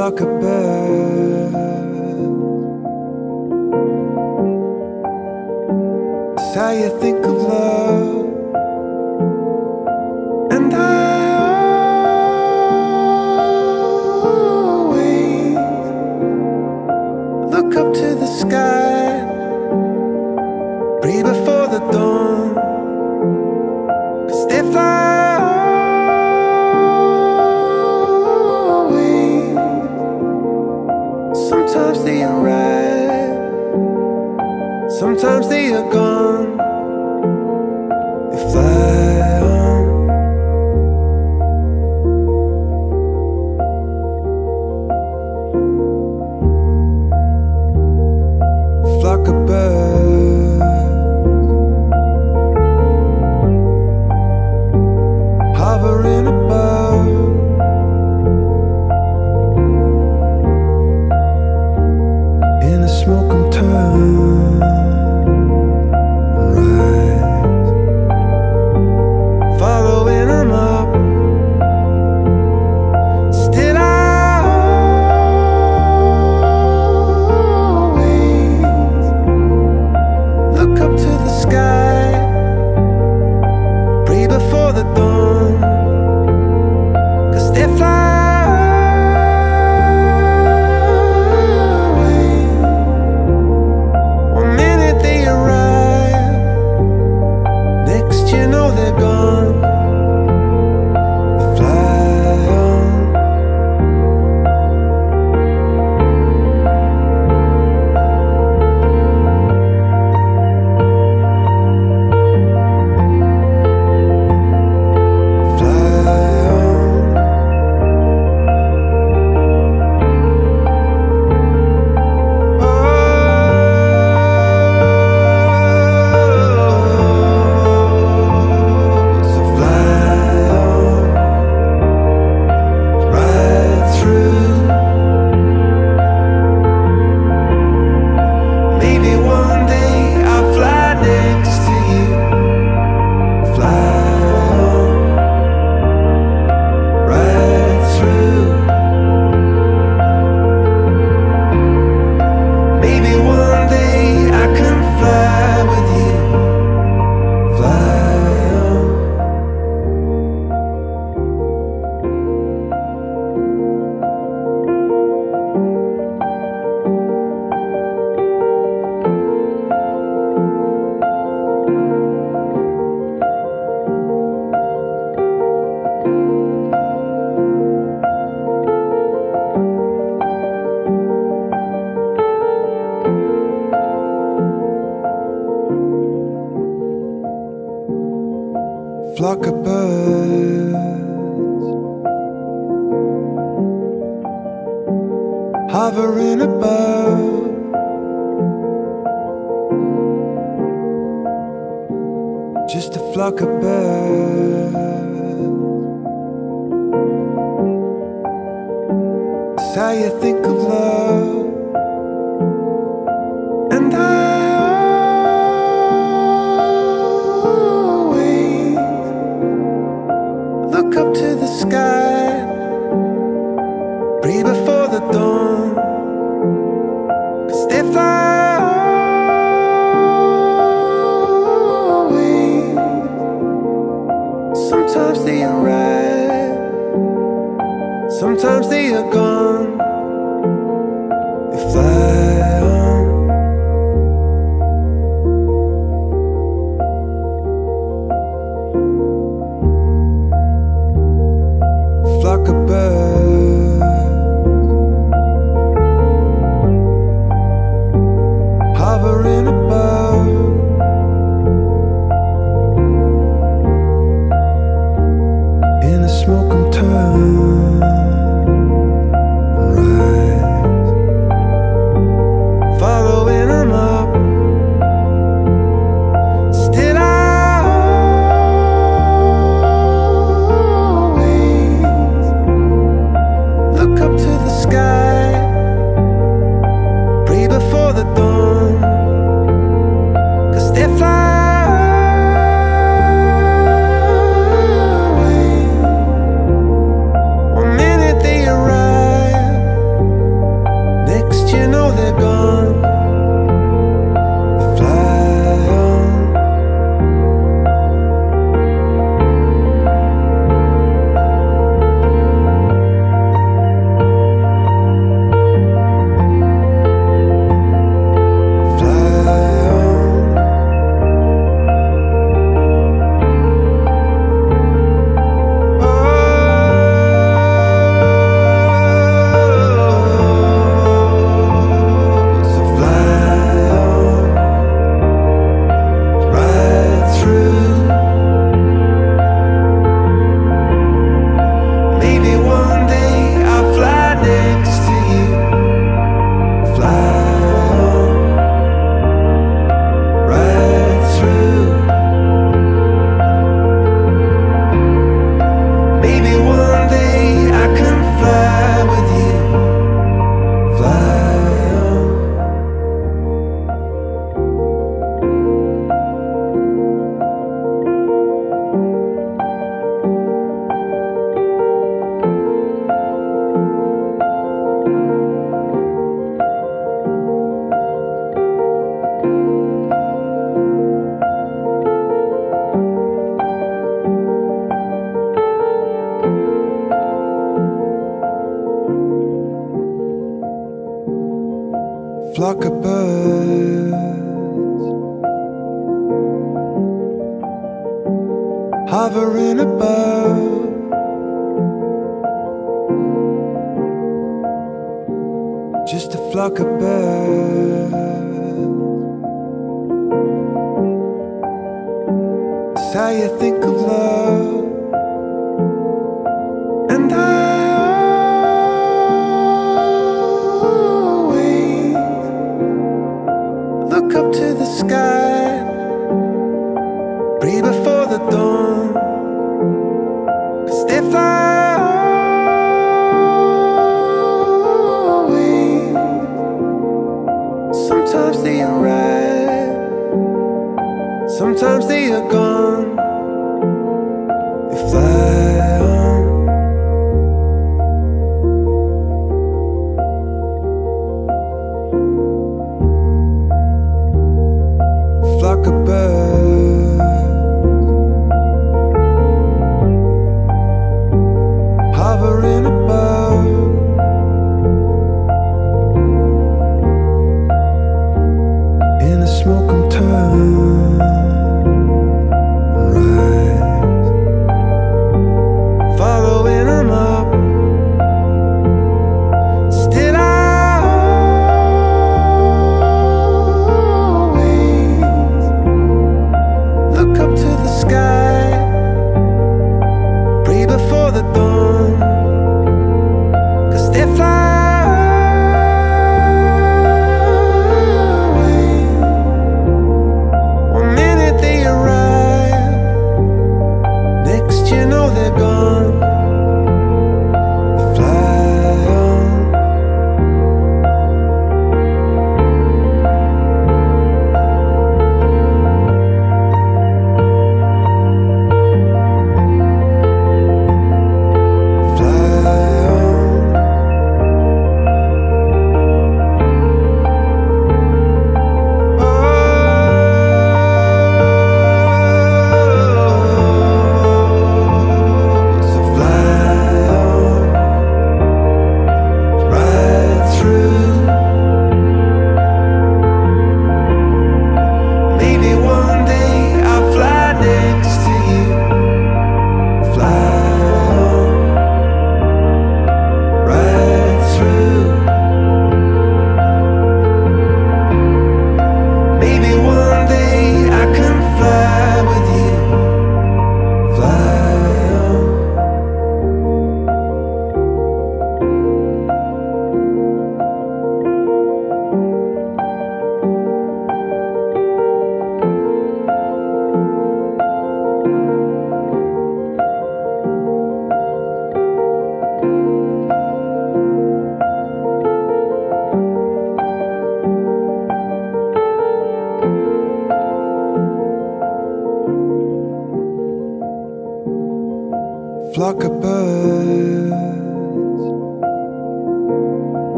Just a birds. It's how you think of love. Sometimes they are gone. They fly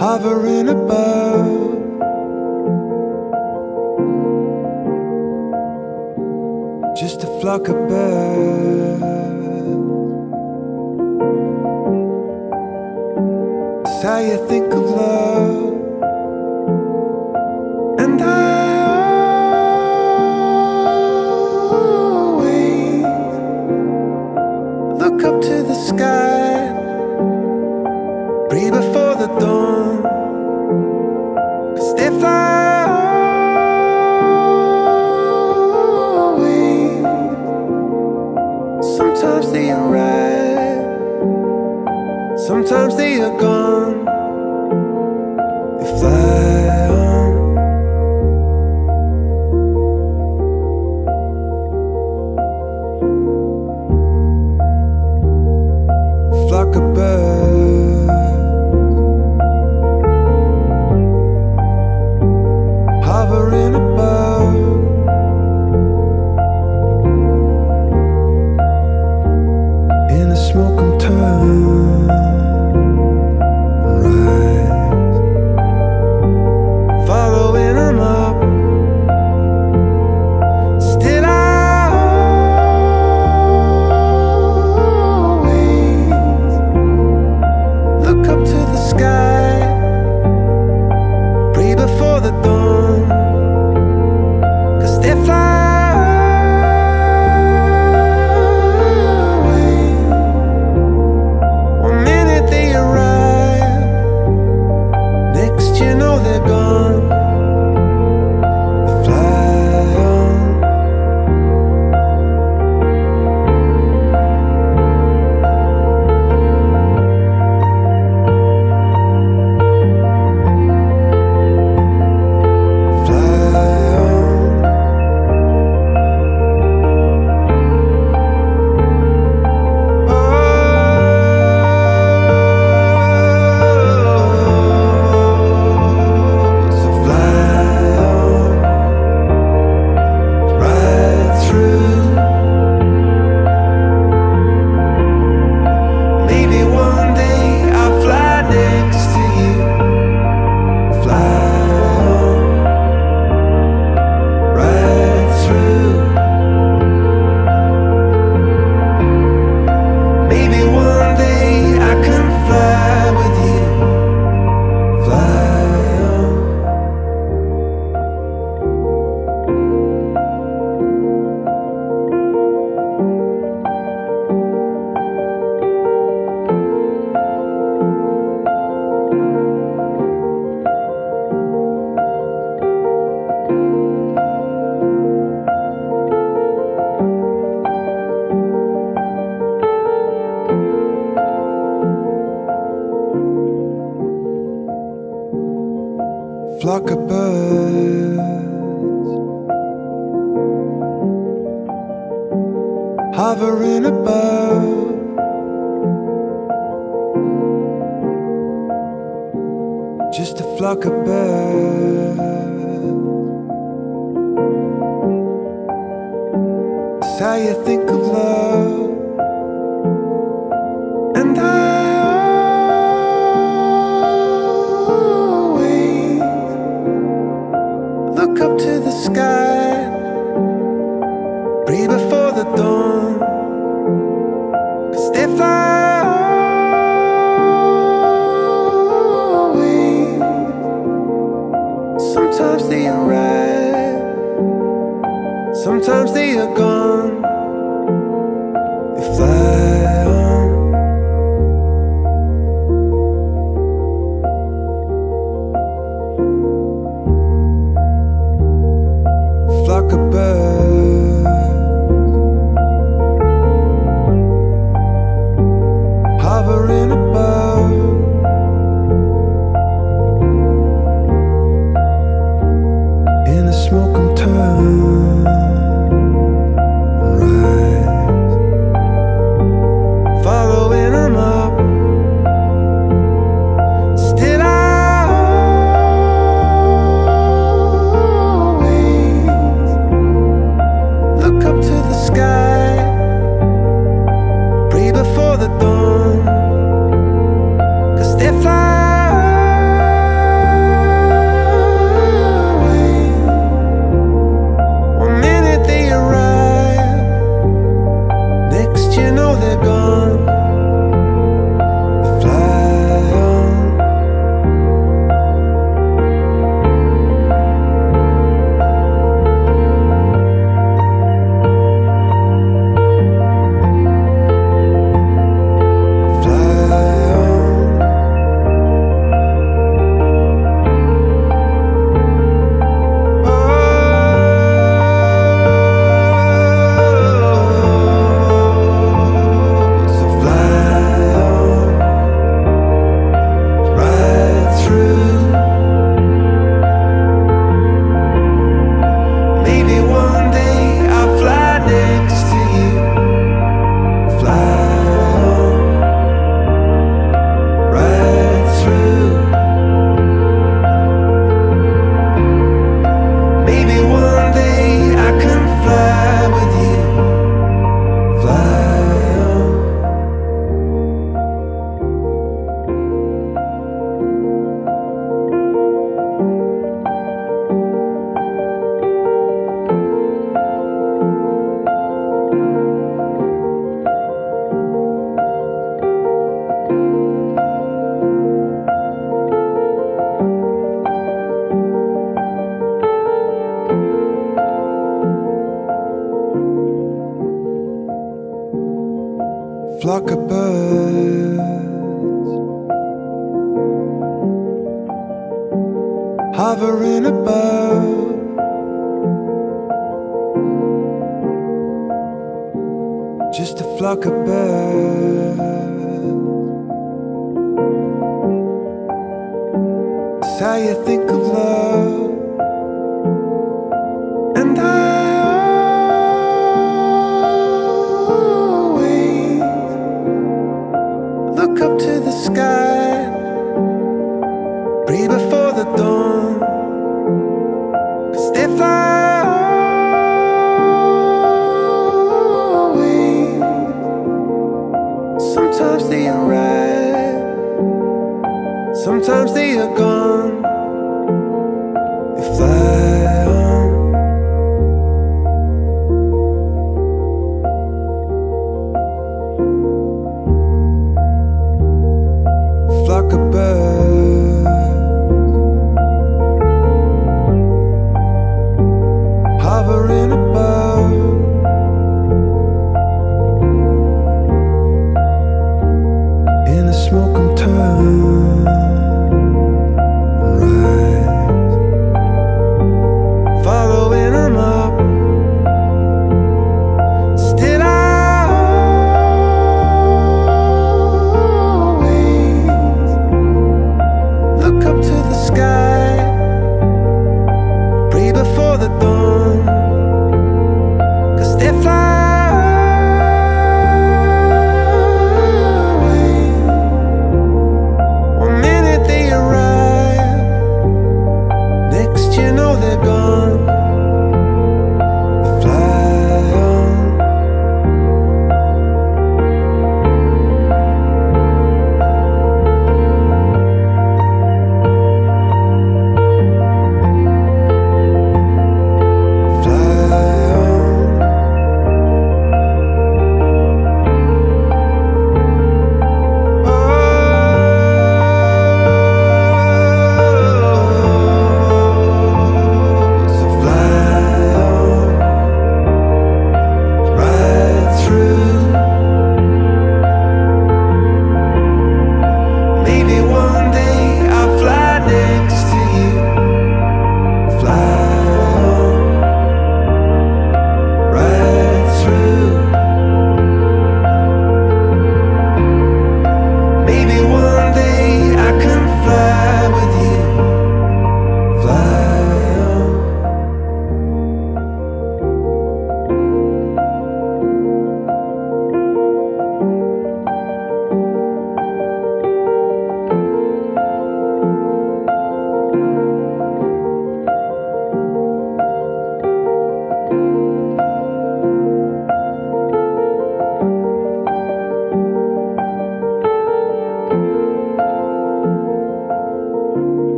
hovering above. Just a flock of birds. It's how you think of love. And I. look up to the sky, breathe before the dawn. Sometimes they arrive, sometimes they are gone. right. Sometimes they are gone.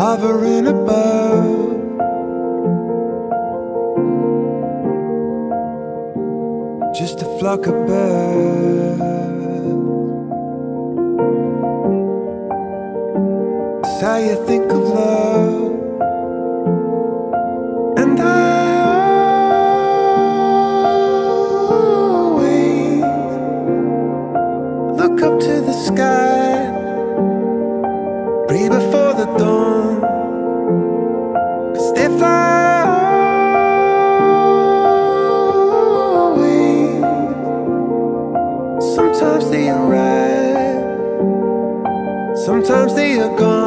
hovering above. Just a flock of birds. It's how you think of love. And I. Always look up to the sky Sometimes they are gone.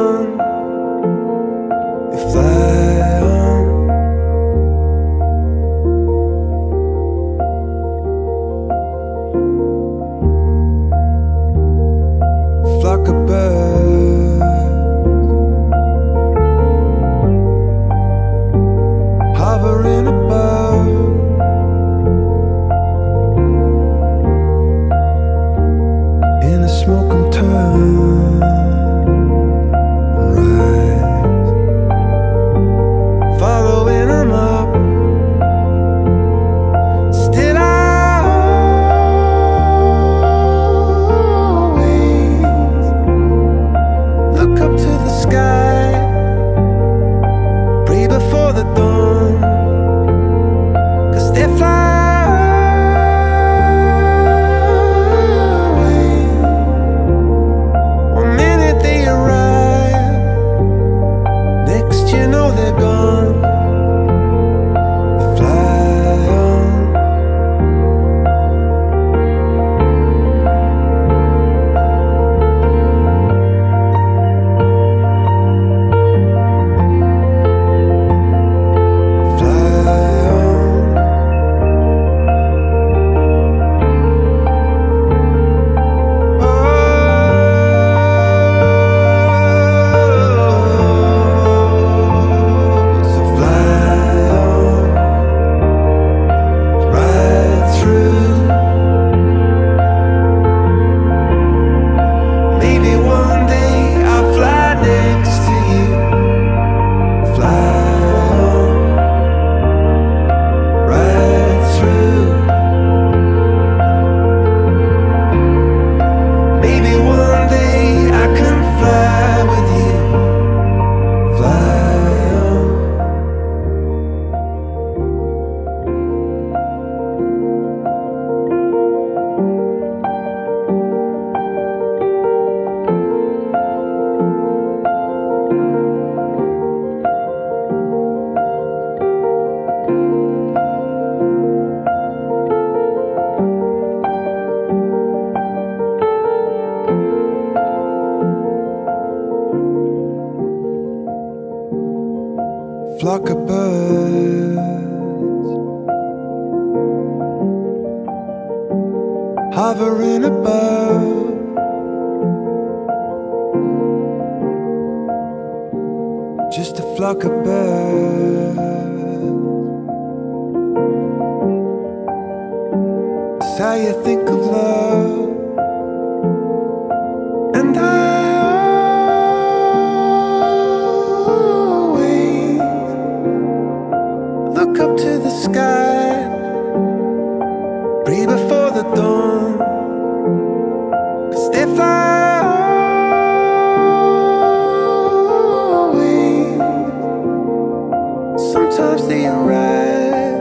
Sometimes they arrive,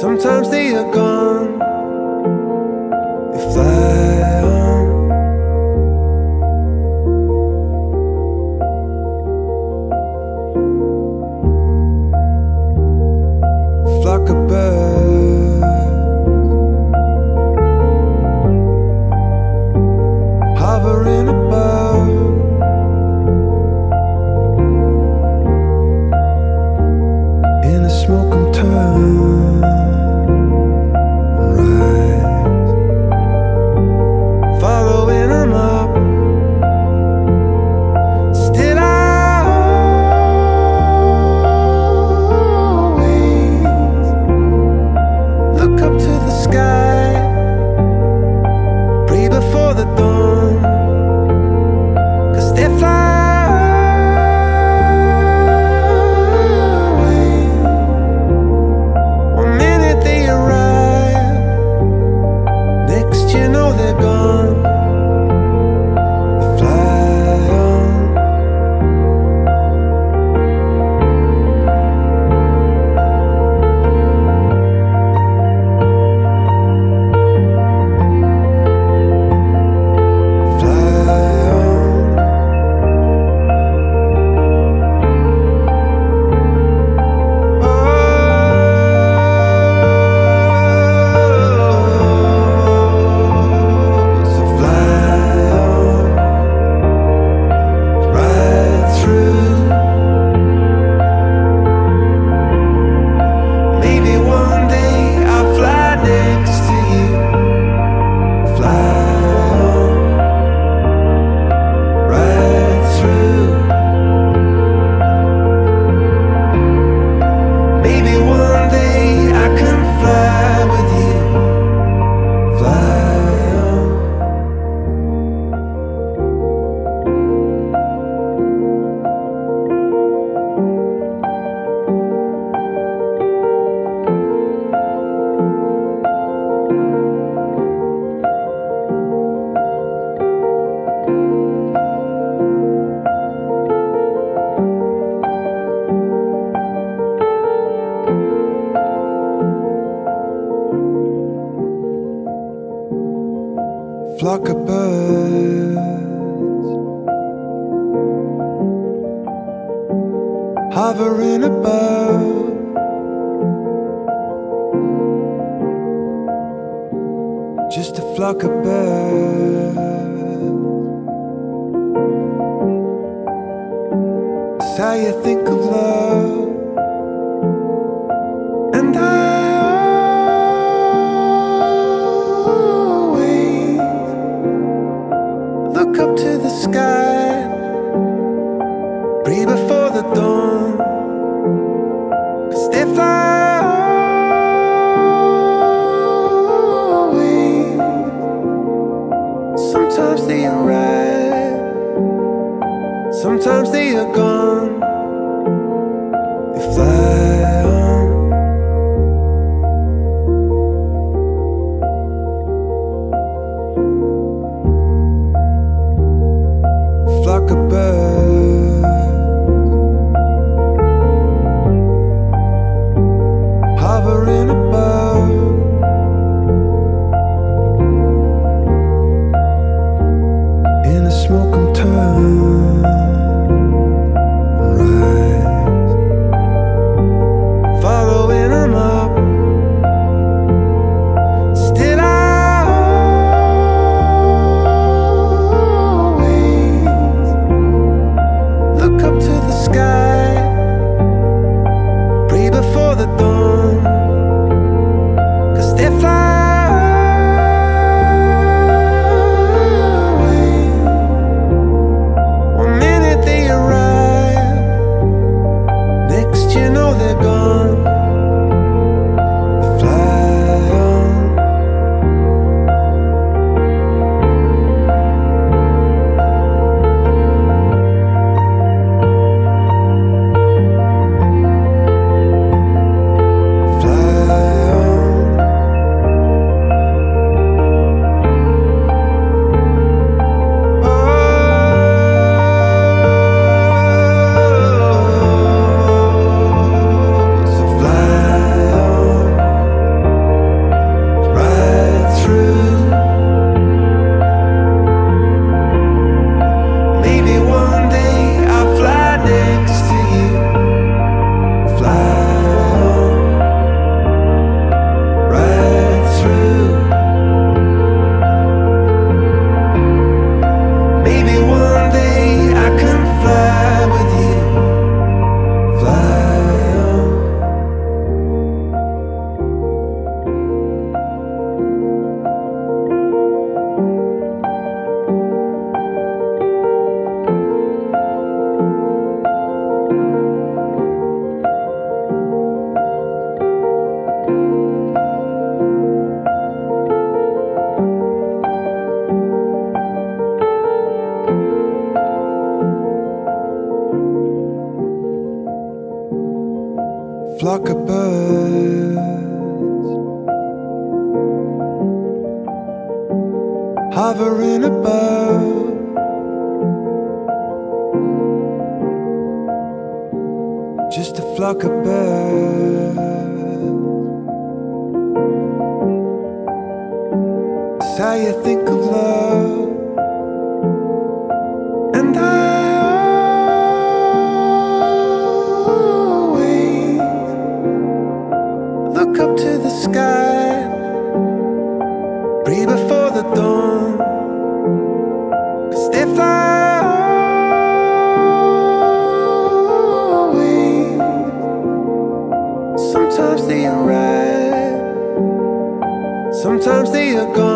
sometimes they are gone. hovering above. Just a flock of birds. It's how you think of love. Sometimes they arrive. Sometimes they are gone.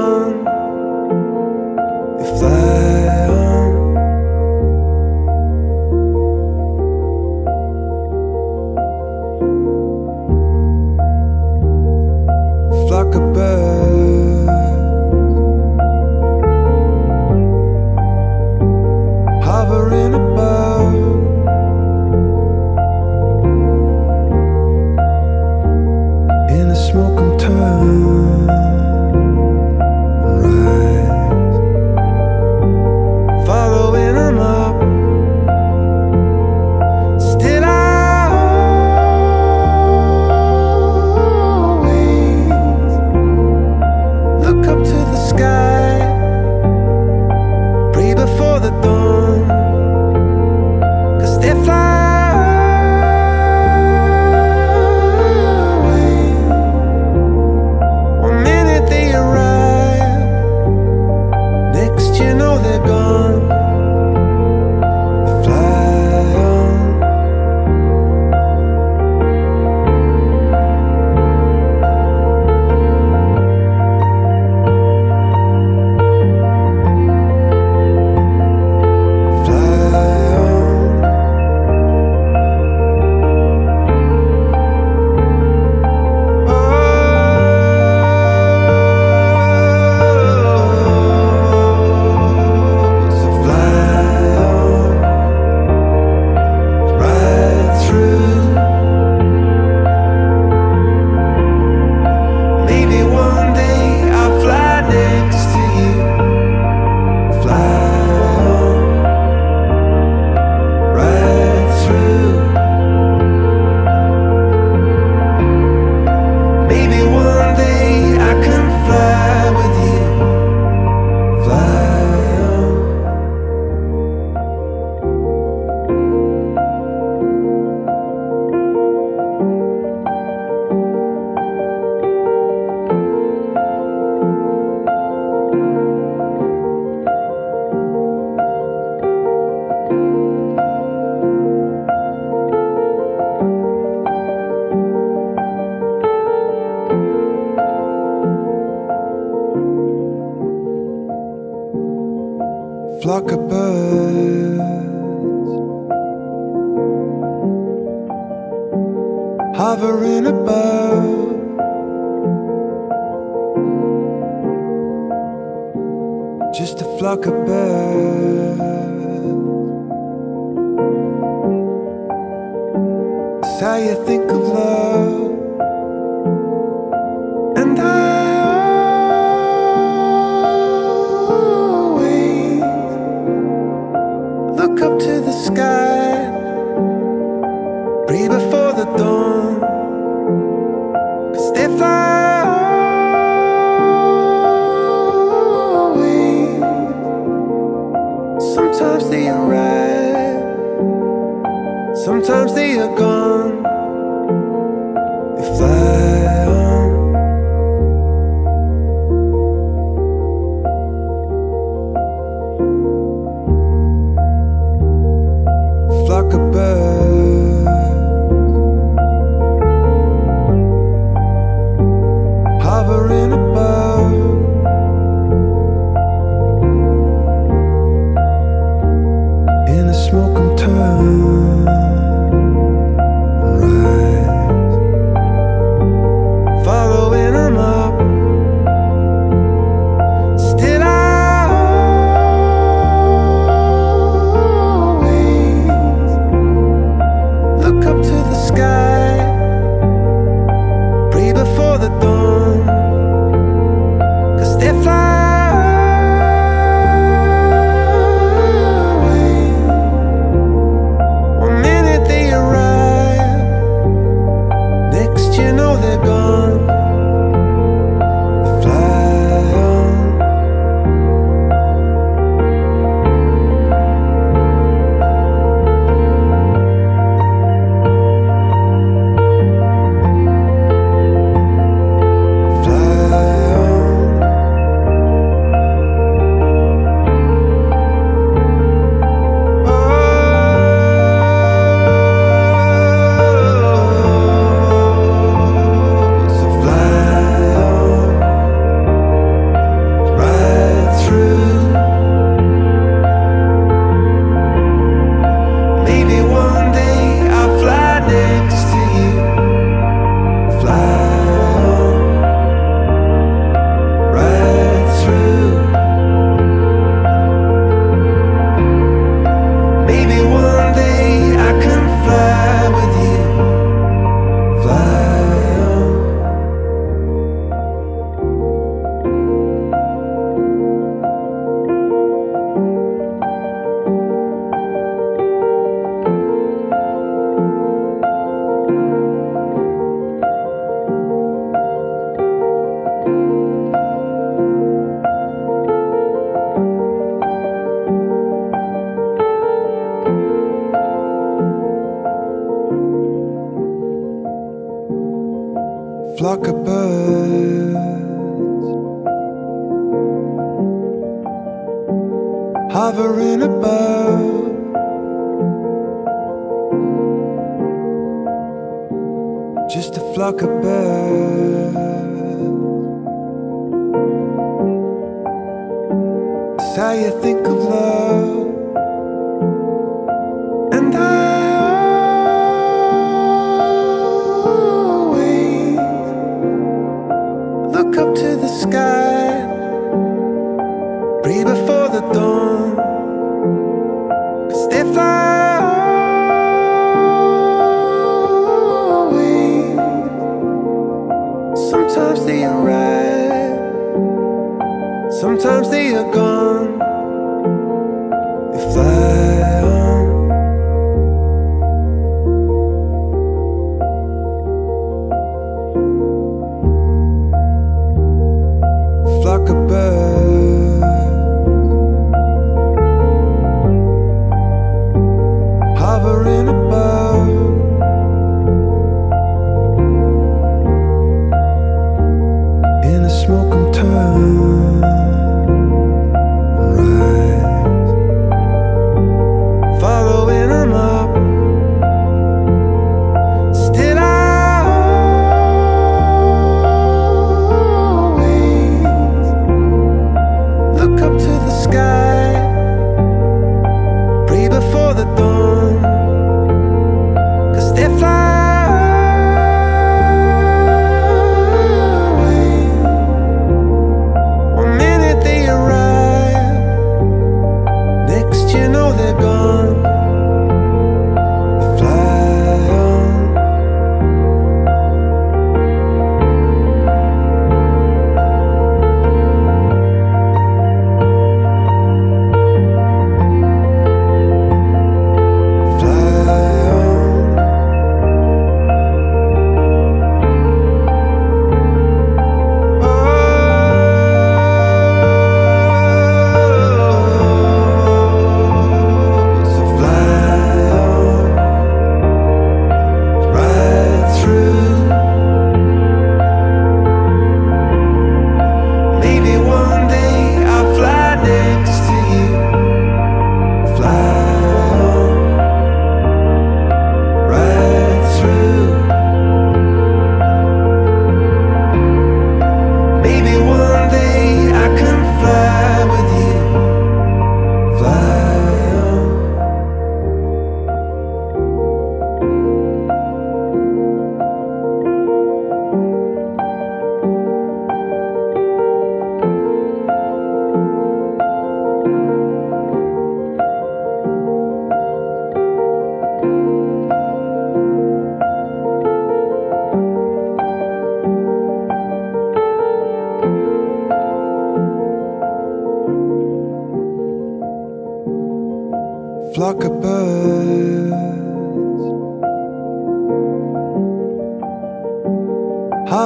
Are gone.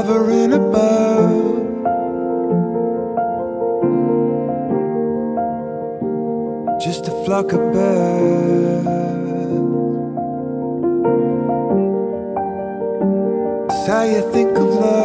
hovering above. Just a flock of birds. It's how you think of love.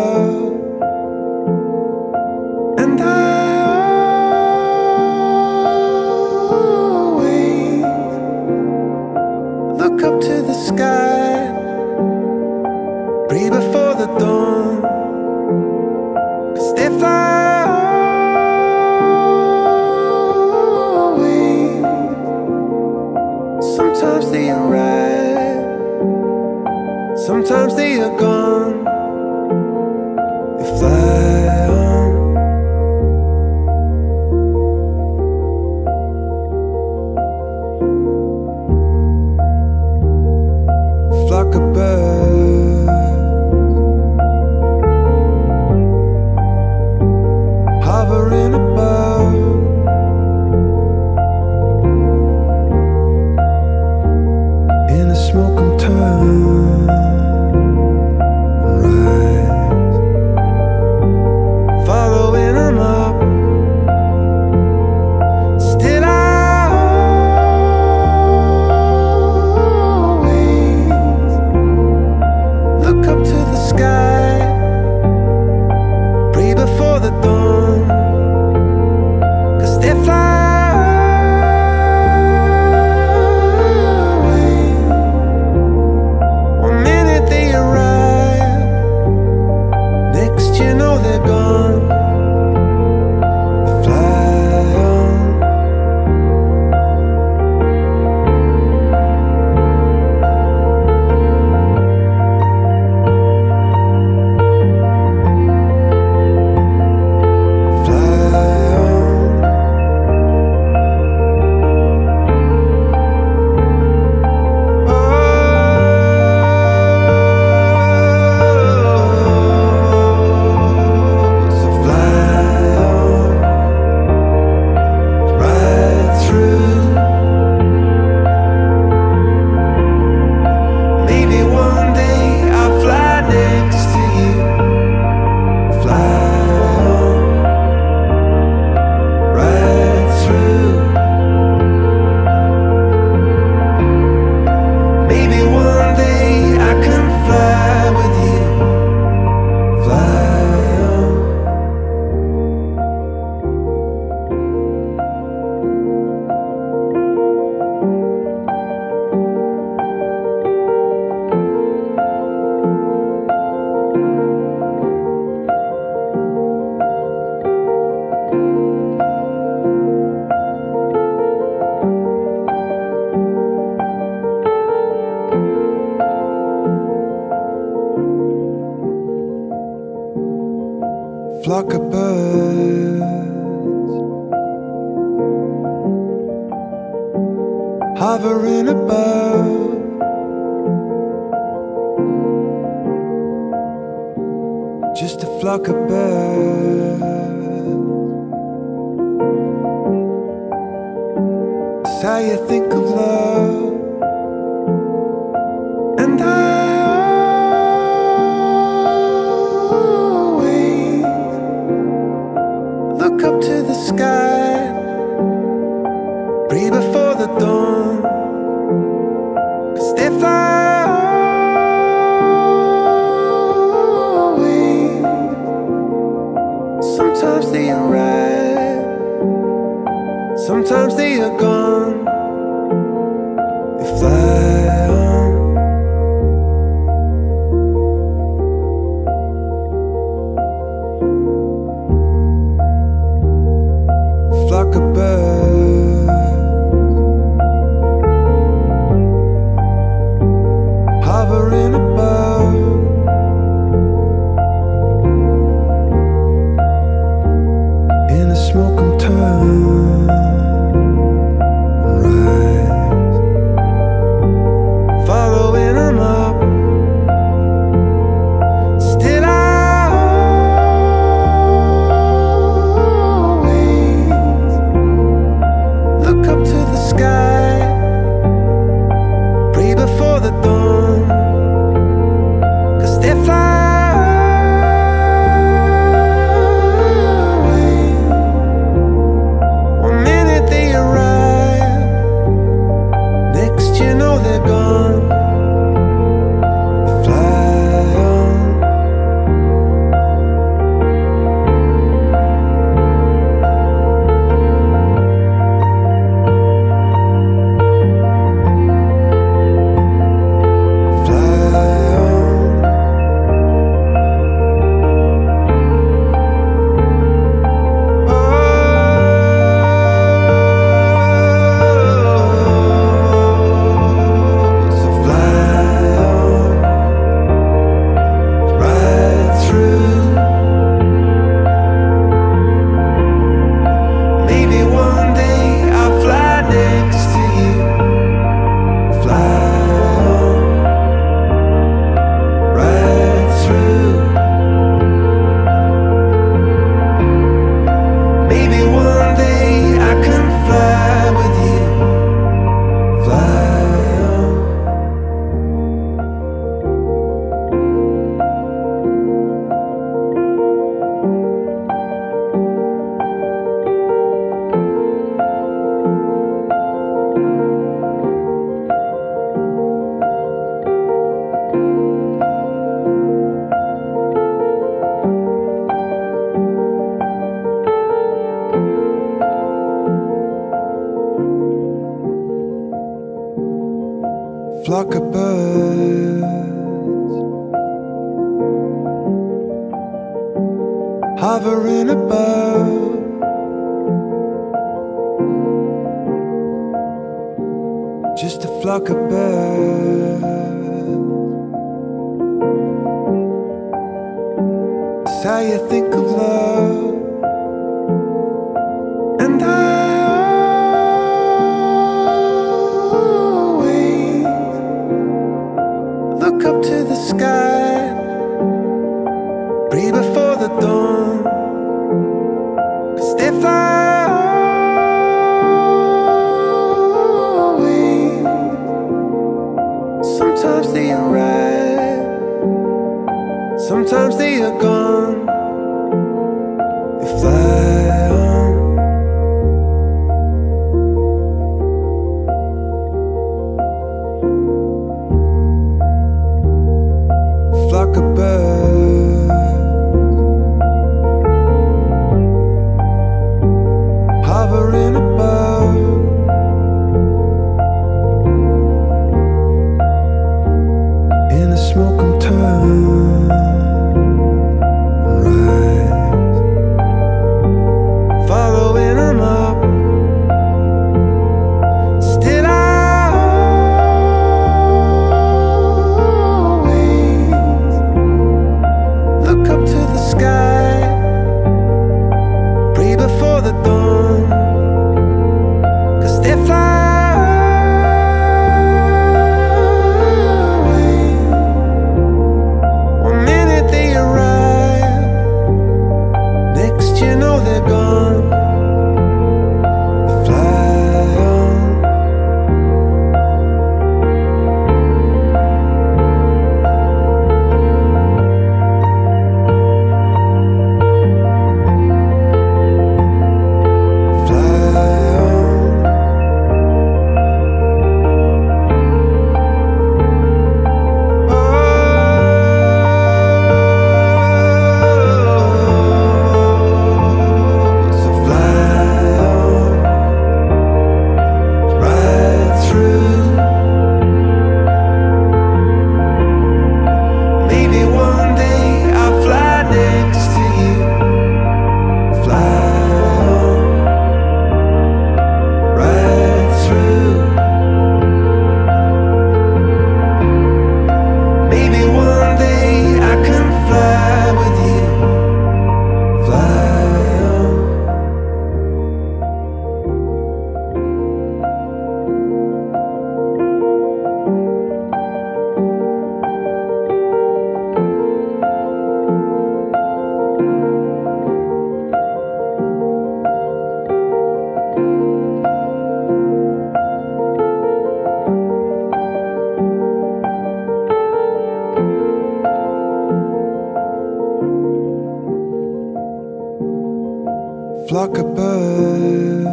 flock of birds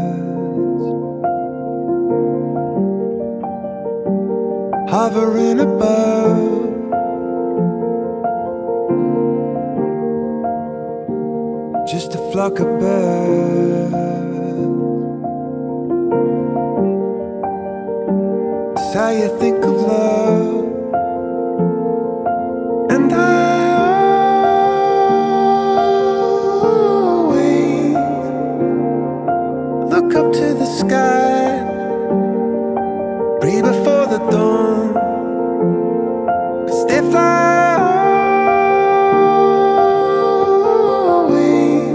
hovering above. Just a flock of birds. It's how you think of love. sky. Breathe before the dawn. Cause they fly away.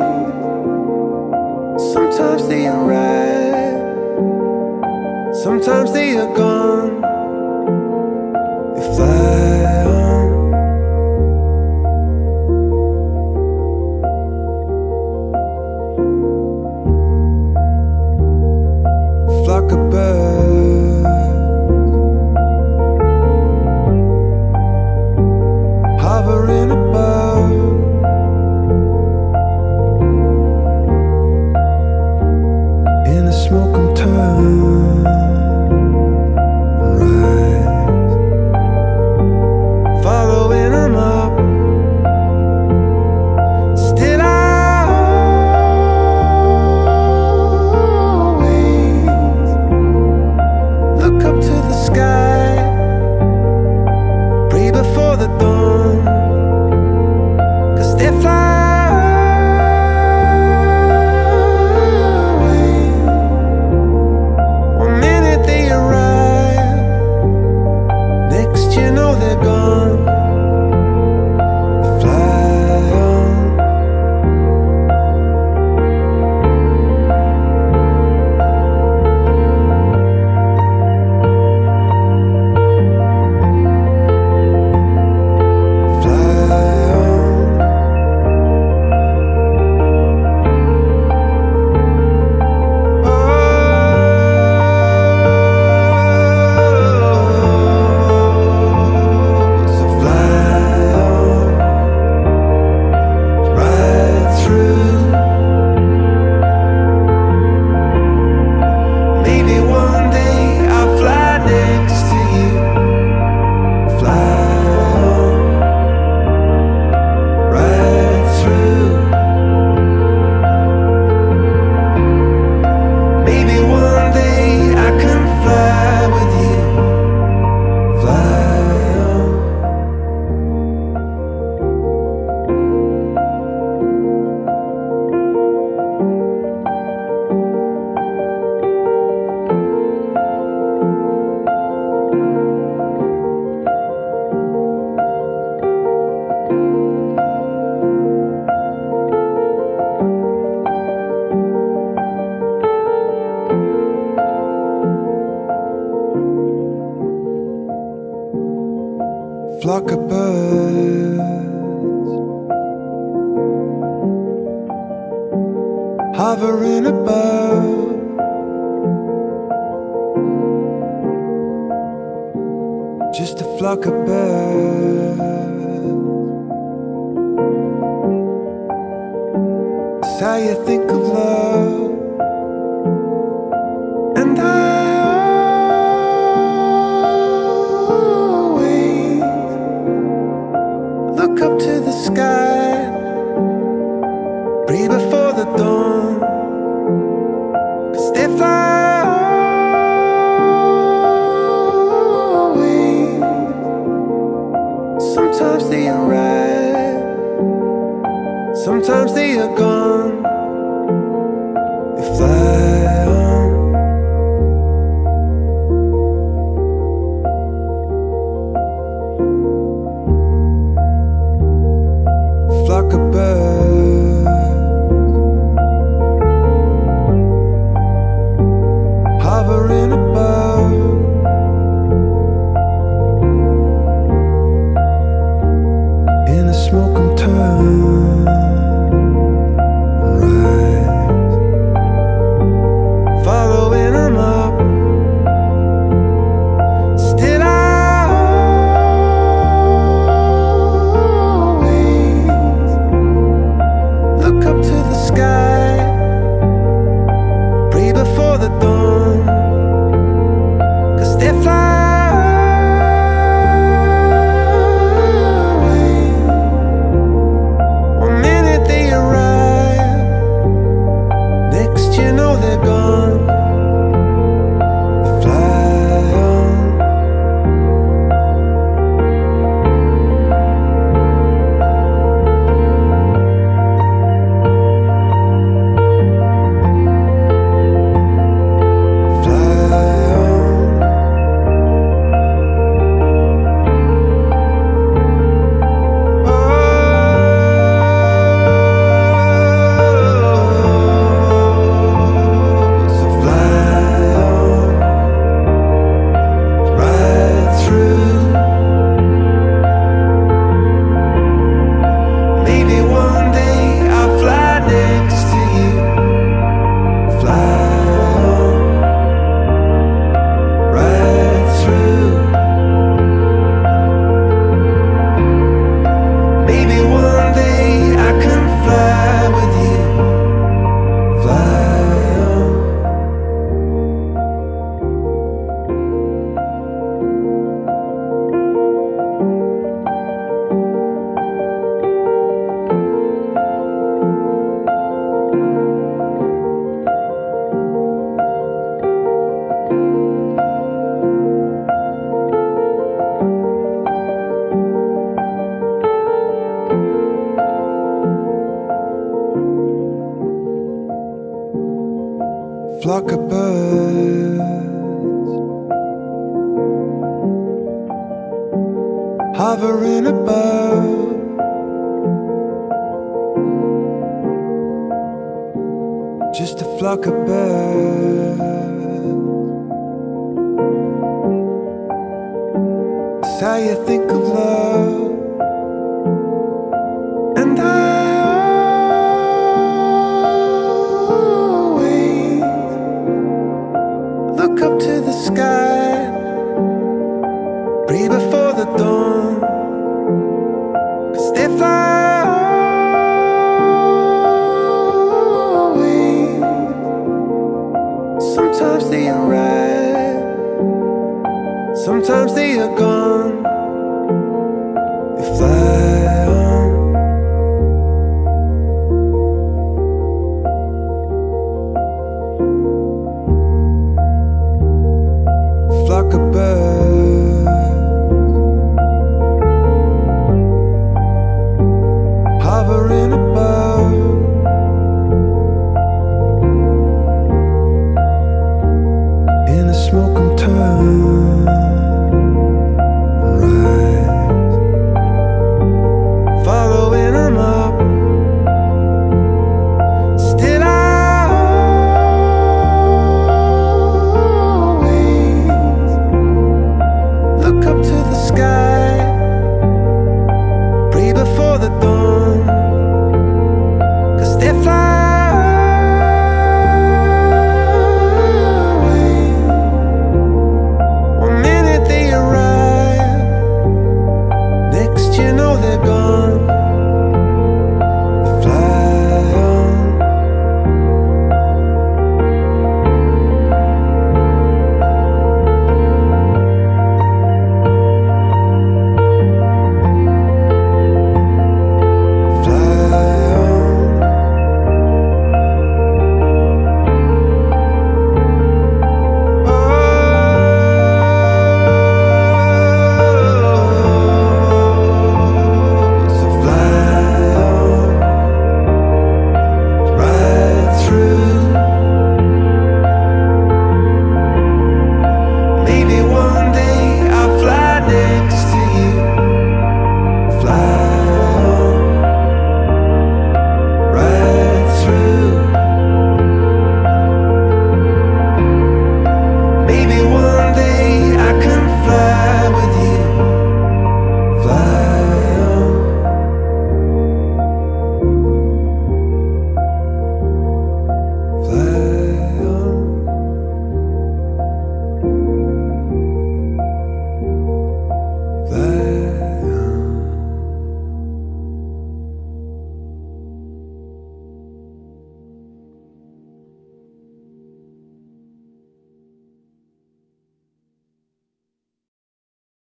Sometimes they arrive, sometimes they are gone. Sometimes they arrive, sometimes they are gone.